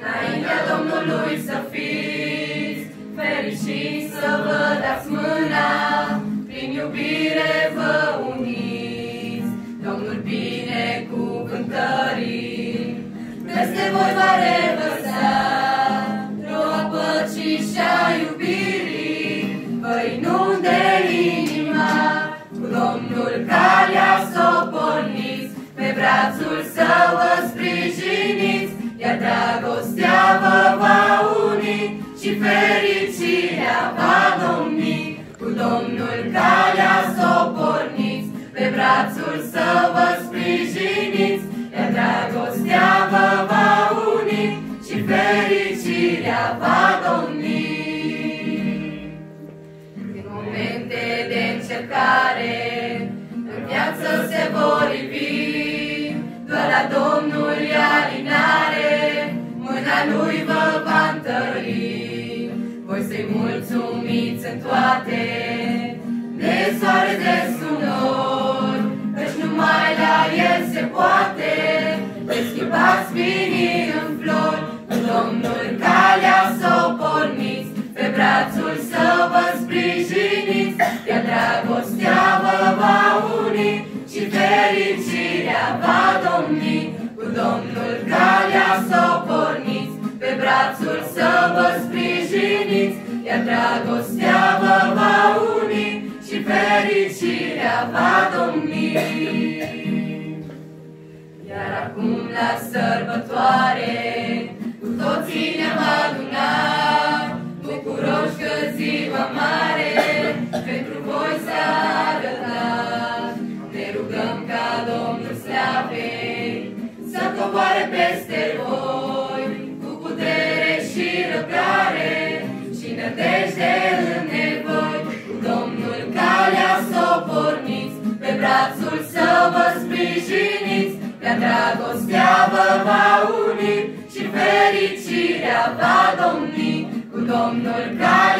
Înaintea Domnului să fiți fericiți, să vă dați mâna, prin iubire vă uniți, Domnul binecuvântării. Peste voi va revărsa roa păcii și a iubirii, și fericirea va domni. Cu Domnul calea să o porniți, pe brațul său vă sprijiniți, iar dragostea vă va uni și fericirea va domni. În momente de încercare, în viață se vor ivi, Voi să-i mulțumiți în toate, de soare, de sunori, căci numai la El se poate, de schimbați vinii în flori, cu Domnul calea să o porniți, pe brațul său vă sprijiniți, iar dragostea vă va uni și fericirea va domni. Cu Domnul pe brațul său vă sprijiniți, iar dragostea vă va uni și fericirea va domni. Iar acum la sărbătoare, sprijiniți, iar dragostea vă va uni și fericirea va domni. Cu Domnul calea